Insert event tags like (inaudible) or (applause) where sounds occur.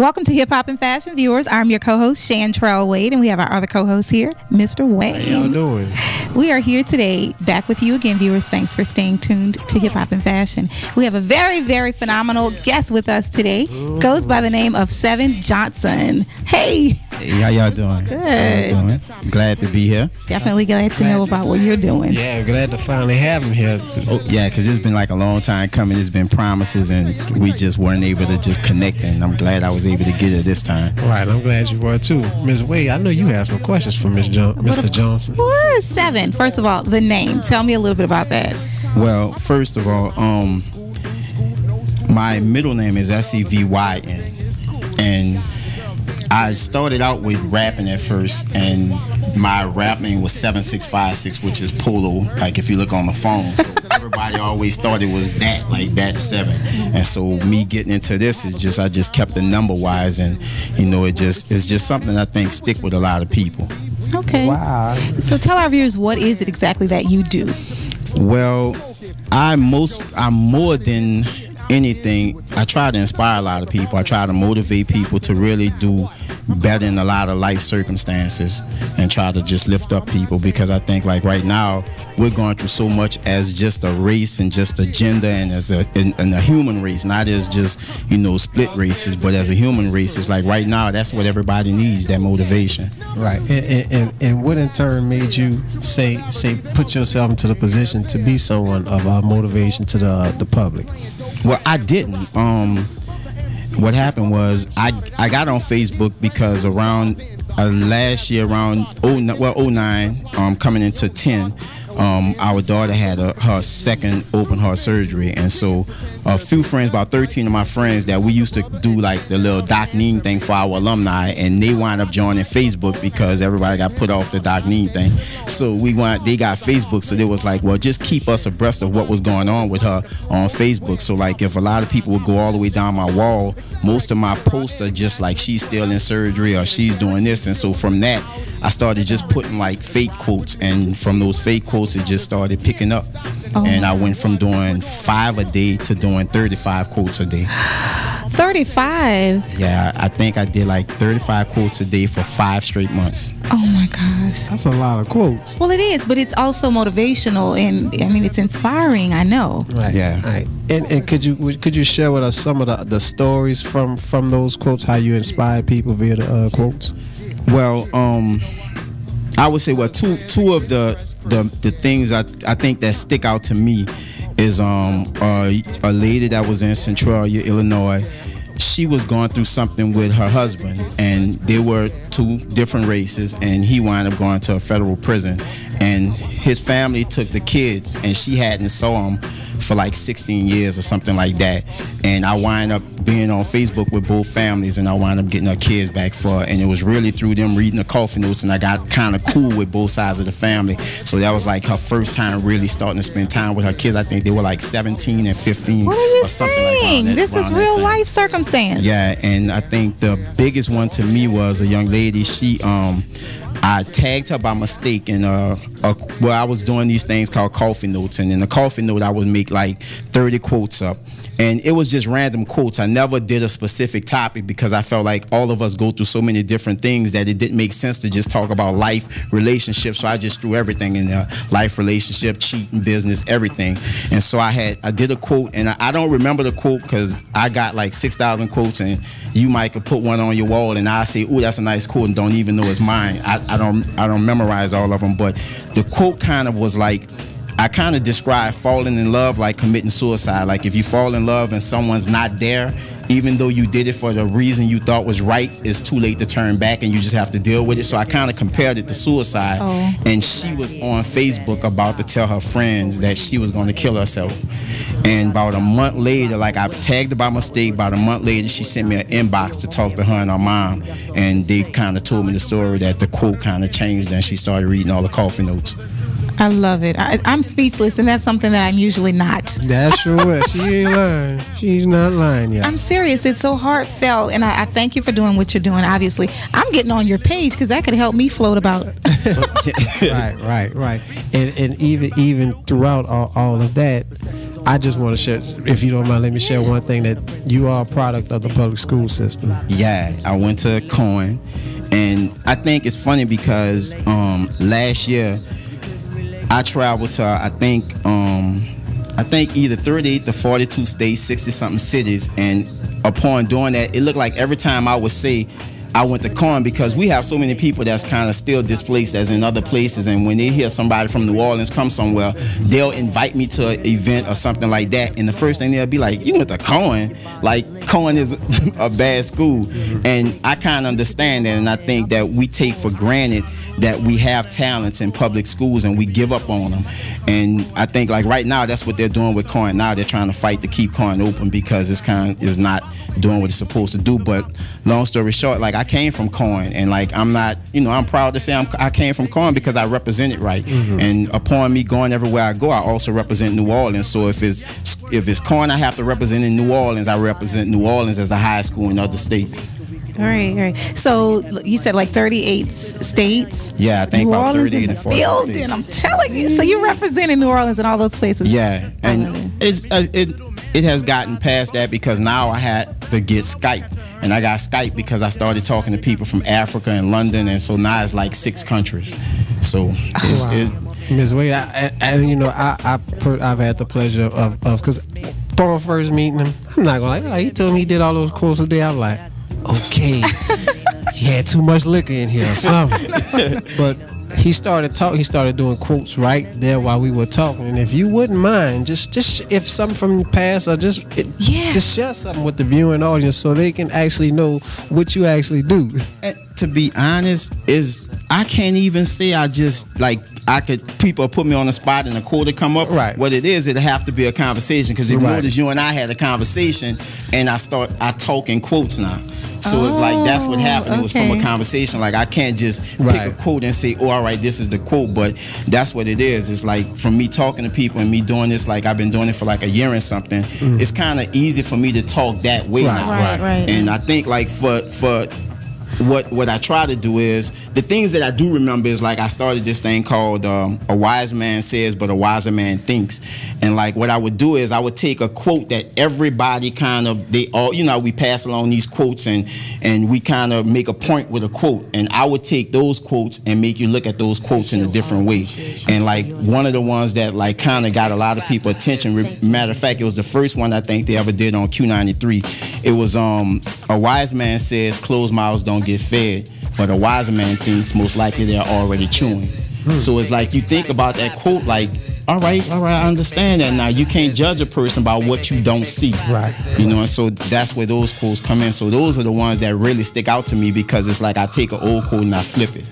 Welcome to Hip Hop and Fashion viewers. I'm your co-host Shantrell Wade, and we have our other co-host here, Mr. Wayne. How y'all doing? We are here today, back with you again, viewers. Thanks for staying tuned to Hip Hop and Fashion. We have a very, very phenomenal guest with us today. Goes by the name of Seven Johnson. Hey. Hey, how y'all doing? Good. How doing? Glad to be here. Definitely glad to know about what you're doing. Yeah, glad to finally have him here. Oh, yeah, because it's been like a long time coming. It's been promises, and we just weren't able to just connect. And I'm glad I was able to get it this time. Right, I'm glad you were too. Ms. Wade, I know you have some questions for Ms. Jo- Mr. Johnson. What is Seven? First of all, the name. Tell me a little bit about that. Well, first of all, um, my middle name is S E V Y N, and I started out with rapping at first, and my rap name was seven six five six, which is Polo. Like if you look on the phone, so everybody always thought it was that, like that seven. And so me getting into this is just I just kept the number wise, and you know it just it's just something I think stick with a lot of people. Okay. Wow. So tell our viewers what is it exactly that you do? Well, I most I'm more than anything. I try to inspire a lot of people. I try to motivate people to really do better in a lot of life circumstances and try to just lift up people because I think like right now we're going through so much as just a race and just a gender and as a in, in a human race, not as just you know split races, but as a human race. It's like right now that's what everybody needs that motivation. Right, and, and, and, and what in turn made you say say put yourself into the position to be someone of uh, motivation to the the public? Well, I didn't. Um, what happened was I I got on Facebook because around uh, last year, around oh well 09, um, coming into 10, um, our daughter had a, her second open heart surgery, and so a few friends, about 13 of my friends, that we used to do like the little Doc Neen thing for our alumni, and they wound up joining Facebook because everybody got put off the Doc Neen thing. So we want they got Facebook, so they was like, well, just keep us abreast of what was going on with her on Facebook. So like, if a lot of people would go all the way down my wall, most of my posts are just like she's still in surgery or she's doing this, and so from that, I started just putting like fake quotes, and from those fake quotes, it just started picking up, and I went from doing five a day to doing 35 quotes a day. (gasps) 35. Yeah, I think I did like 35 quotes a day for five straight months. Oh my gosh. That's a lot of quotes. Well, it is, but it's also motivational, and I mean, it's inspiring. I know. Right. Yeah. Right. And, and could you could you share with us some of the, the stories from from those quotes? How you inspired people via the uh, quotes? Well, um, I would say well two two of the the, the things I, I think that stick out to me is um a, a lady that was in Centralia, Illinois. She was going through something with her husband, and they were two different races, and he wound up going to a federal prison. And his family took the kids, and she hadn't saw them for like 16 years or something like that. And I wind up being on Facebook with both families, and I wind up getting her kids back for her. And it was really through them reading the coffee notes, and I got kind of cool with both sides of the family. So that was like her first time really starting to spend time with her kids. I think they were like 17 and 15 What are you or something like saying? around that- this is real life circumstance. Yeah, and I think the biggest one to me was a young lady. She um I tagged her by mistake in uh, a, well I was doing these things called coffee notes and in the coffee note I would make like 30 quotes up and it was just random quotes. I never did a specific topic because I felt like all of us go through so many different things that it didn't make sense to just talk about life, relationships. So I just threw everything in there: life, relationship, cheating, business, everything. And so I had I did a quote, and I, I don't remember the quote because I got like six thousand quotes, and you might could put one on your wall, and I say, "Oh, that's a nice quote," and don't even know it's mine. I, I don't I don't memorize all of them, but the quote kind of was like. I kind of describe falling in love like committing suicide. Like if you fall in love and someone's not there, even though you did it for the reason you thought was right, it's too late to turn back and you just have to deal with it. So I kind of compared it to suicide. Oh. And she was on Facebook about to tell her friends that she was going to kill herself. And about a month later, like I tagged her by mistake, about a month later, she sent me an inbox to talk to her and her mom. And they kind of told me the story that the quote kind of changed and she started reading all the coffee notes. I love it. I, I'm speechless, and that's something that I'm usually not. That's (laughs) sure. she ain't lying. She's not lying yet. I'm serious. It's so heartfelt, and I, I thank you for doing what you're doing. Obviously, I'm getting on your page because that could help me float about. (laughs) right, right, right. And and even even throughout all, all of that, I just want to share, if you don't mind, let me share one thing that you are a product of the public school system. Yeah, I went to Cohen, and I think it's funny because um, last year I traveled to I think um, I think either 38 to 42 states, 60 something cities, and upon doing that, it looked like every time I would say I went to Cohen because we have so many people that's kind of still displaced as in other places. And when they hear somebody from New Orleans come somewhere, they'll invite me to an event or something like that. And the first thing they'll be like, You went to Cohen? Like, Cohen is (laughs) a bad school. And I kind of understand that. And I think that we take for granted that we have talents in public schools and we give up on them. And I think, like, right now, that's what they're doing with Cohen. Now they're trying to fight to keep Cohen open because it's kind of is not doing what it's supposed to do. But long story short, like, I came from Cohen, and like I'm not, you know, I'm proud to say I'm, i came from Cohen because I represent it right. Mm-hmm. And upon me going everywhere I go, I also represent New Orleans. So if it's if it's Cohen, I have to represent in New Orleans. I represent New Orleans as a high school in other states. All right, all right. So you said like 38 states. Yeah, I think New about Orleans 38 and 40 building. States. I'm telling you. So you're representing New Orleans and all those places. Yeah, and it's uh, it it has gotten past that because now I had to get Skype and I got Skype because I started talking to people from Africa and London, and so now it's like six countries. So oh, it's, wow. it's Ms. Wade, I, I, you know, I, I have had the pleasure of of because upon first meeting him, I'm not gonna lie, he told me he did all those courses there. I'm like, okay, (laughs) he had too much liquor in here or something. (laughs) but he started talking. He started doing quotes right there while we were talking. And if you wouldn't mind, just just if something from the past, or just it, yeah. just share something with the viewing audience so they can actually know what you actually do. And to be honest, is I can't even say I just like I could people put me on the spot and a quote come up. Right. What it is, it'd have to be a conversation because if right. you notice, you and I had a conversation, and I start I talk in quotes now. So oh, it's like that's what happened. Okay. It was from a conversation. Like I can't just right. pick a quote and say, "Oh, all right, this is the quote." But that's what it is. It's like from me talking to people and me doing this. Like I've been doing it for like a year and something. Mm. It's kind of easy for me to talk that way right, now. Right, right. And I think like for for what what I try to do is the things that I do remember is like I started this thing called um, a wise man says, but a wiser man thinks, and like what I would do is I would take a quote that everybody kind of they all you know we pass along these quotes and and we kind of make a point with a quote, and I would take those quotes and make you look at those quotes in a different way, and like one of the ones that like kind of got a lot of people attention. Matter of fact, it was the first one I think they ever did on Q93. It was um a wise man says closed mouths don't get fed, but a wiser man thinks most likely they're already chewing. Hmm. So it's like you think about that quote, like, all right, all right, I understand that now. You can't judge a person by what you don't see. Right. You know, and so that's where those quotes come in. So those are the ones that really stick out to me because it's like I take an old quote and I flip it.